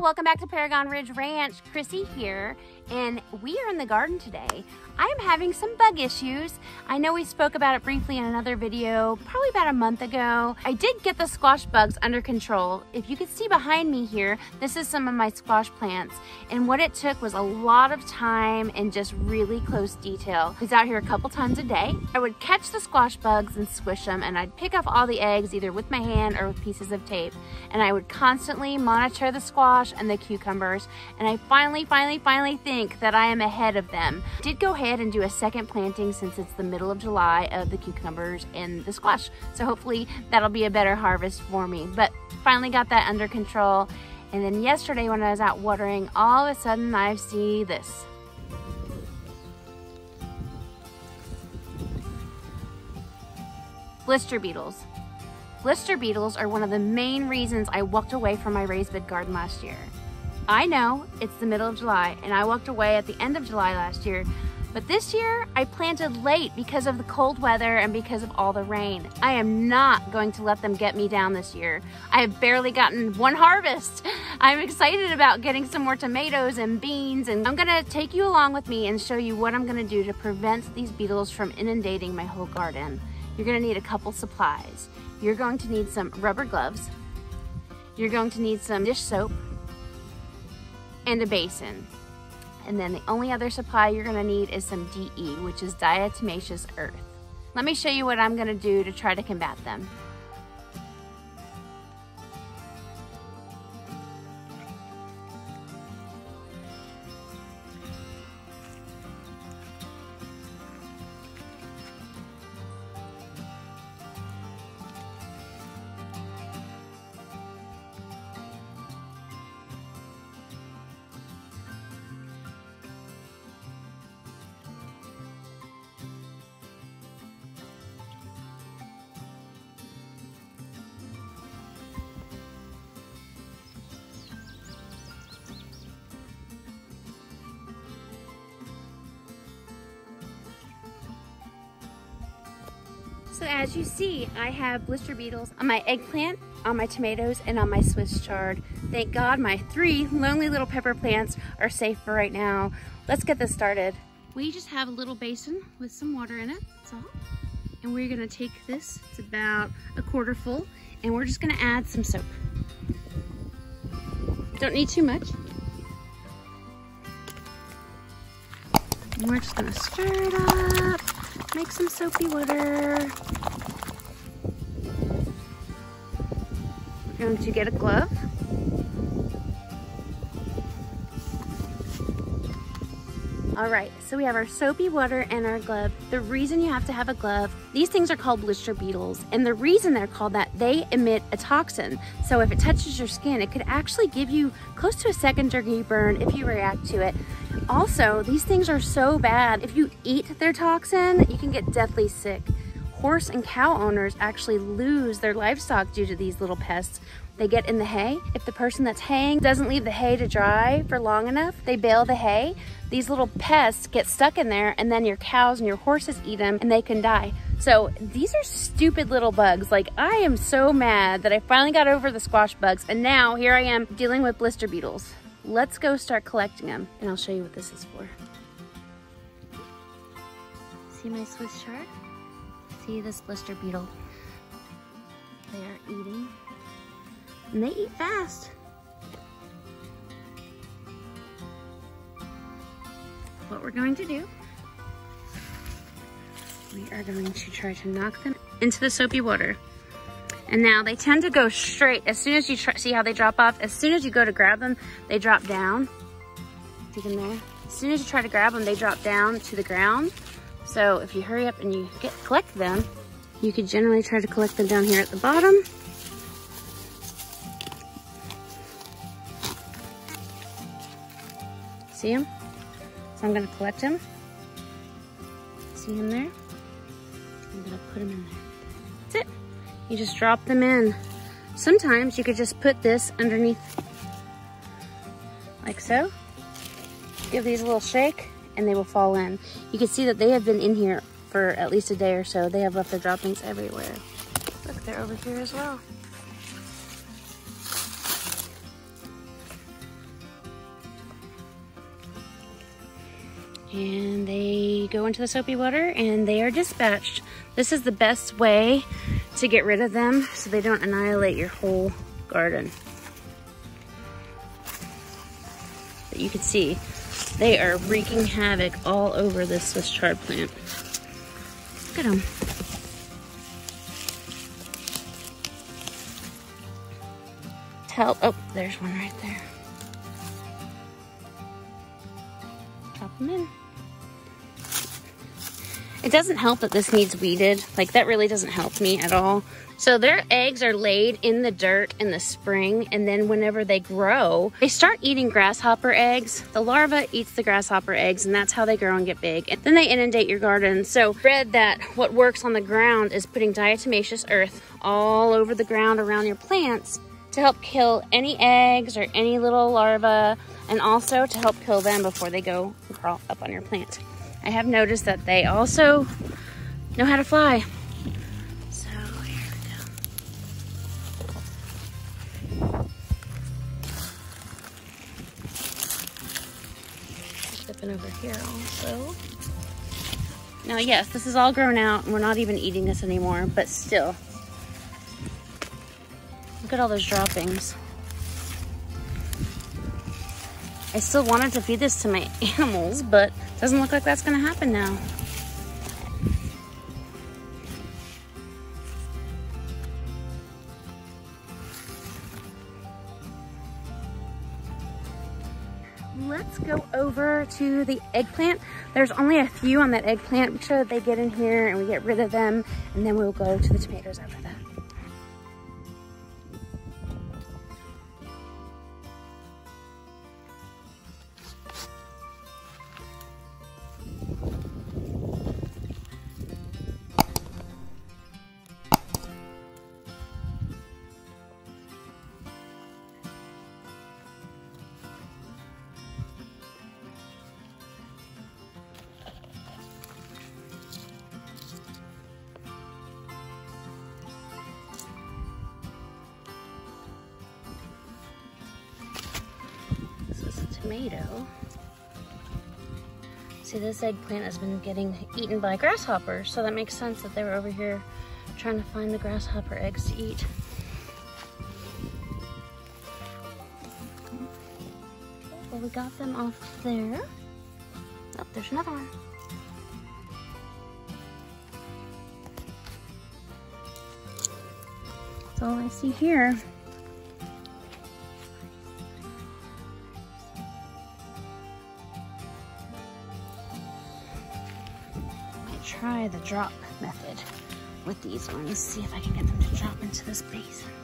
welcome back to Paragon Ridge Ranch. Chrissy here, and we are in the garden today. I am having some bug issues. I know we spoke about it briefly in another video, probably about a month ago. I did get the squash bugs under control. If you can see behind me here, this is some of my squash plants. And what it took was a lot of time and just really close detail. I was out here a couple times a day. I would catch the squash bugs and squish them, and I'd pick off all the eggs either with my hand or with pieces of tape. And I would constantly monitor the squash and the cucumbers. And I finally, finally, finally think that I am ahead of them. Did go ahead and do a second planting since it's the middle of July of the cucumbers and the squash. So hopefully that'll be a better harvest for me. But finally got that under control. And then yesterday when I was out watering, all of a sudden I see this. Blister beetles. Blister beetles are one of the main reasons I walked away from my raised bed garden last year. I know it's the middle of July and I walked away at the end of July last year, but this year I planted late because of the cold weather and because of all the rain. I am not going to let them get me down this year. I have barely gotten one harvest. I'm excited about getting some more tomatoes and beans and I'm gonna take you along with me and show you what I'm gonna do to prevent these beetles from inundating my whole garden. You're gonna need a couple supplies. You're going to need some rubber gloves. You're going to need some dish soap and a basin. And then the only other supply you're gonna need is some DE, which is diatomaceous earth. Let me show you what I'm gonna do to try to combat them. So as you see, I have blister beetles on my eggplant, on my tomatoes, and on my Swiss chard. Thank God my three lonely little pepper plants are safe for right now. Let's get this started. We just have a little basin with some water in it, that's all. And we're gonna take this, it's about a quarter full, and we're just gonna add some soap. Don't need too much. And we're just gonna stir it up make some soapy water. Um, Going to get a glove. All right, so we have our soapy water and our glove. The reason you have to have a glove, these things are called blister beetles. And the reason they're called that, they emit a toxin. So if it touches your skin, it could actually give you close to a second degree burn if you react to it. Also, these things are so bad. If you eat their toxin, you can get deathly sick. Horse and cow owners actually lose their livestock due to these little pests they get in the hay. If the person that's haying doesn't leave the hay to dry for long enough, they bale the hay. These little pests get stuck in there and then your cows and your horses eat them and they can die. So these are stupid little bugs. Like I am so mad that I finally got over the squash bugs and now here I am dealing with blister beetles. Let's go start collecting them and I'll show you what this is for. See my Swiss chard? See this blister beetle? They are eating and they eat fast. What we're going to do, we are going to try to knock them into the soapy water. And now they tend to go straight. As soon as you see how they drop off, as soon as you go to grab them, they drop down. See them there? As soon as you try to grab them, they drop down to the ground. So if you hurry up and you get collect them, you could generally try to collect them down here at the bottom. See him? So I'm gonna collect him. See him there? I'm gonna put him in there. You just drop them in. Sometimes you could just put this underneath like so. Give these a little shake and they will fall in. You can see that they have been in here for at least a day or so. They have left their droppings everywhere. Look, they're over here as well. And they go into the soapy water and they are dispatched. This is the best way to get rid of them so they don't annihilate your whole garden. But you can see they are wreaking havoc all over this Swiss chard plant. Look at them. Tell, oh, there's one right there. Drop them in. It doesn't help that this needs weeded. Like that really doesn't help me at all. So their eggs are laid in the dirt in the spring and then whenever they grow, they start eating grasshopper eggs. The larva eats the grasshopper eggs and that's how they grow and get big. And then they inundate your garden. So read that what works on the ground is putting diatomaceous earth all over the ground around your plants to help kill any eggs or any little larva and also to help kill them before they go and crawl up on your plant. I have noticed that they also know how to fly. So here we go. Over here also. Now yes, this is all grown out and we're not even eating this anymore, but still. Look at all those droppings. I still wanted to feed this to my animals, but doesn't look like that's gonna happen now. Let's go over to the eggplant. There's only a few on that eggplant. Make sure that they get in here and we get rid of them, and then we'll go to the tomatoes after that. Tomato. See, this eggplant has been getting eaten by grasshoppers, so that makes sense that they were over here trying to find the grasshopper eggs to eat. well, we got them off there. Oh, there's another one. That's all I see here. Try the drop method with these ones. See if I can get them to drop into this basin.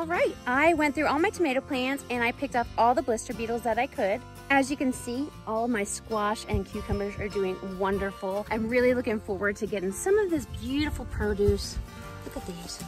All right, I went through all my tomato plants and I picked off all the blister beetles that I could. As you can see, all my squash and cucumbers are doing wonderful. I'm really looking forward to getting some of this beautiful produce. Look at these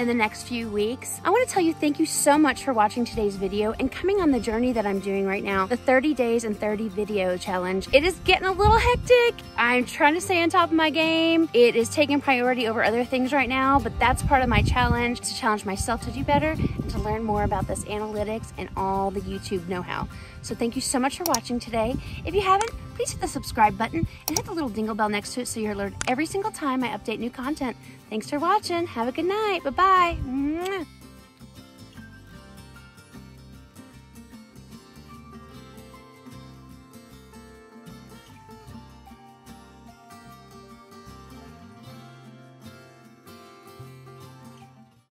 in the next few weeks. I wanna tell you thank you so much for watching today's video and coming on the journey that I'm doing right now, the 30 days and 30 video challenge. It is getting a little hectic. I'm trying to stay on top of my game. It is taking priority over other things right now, but that's part of my challenge to challenge myself to do better and to learn more about this analytics and all the YouTube know-how. So thank you so much for watching today. If you haven't, please hit the subscribe button and hit the little dingle bell next to it so you're alerted every single time I update new content. Thanks for watching. Have a good night. Bye-bye.